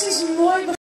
This is more.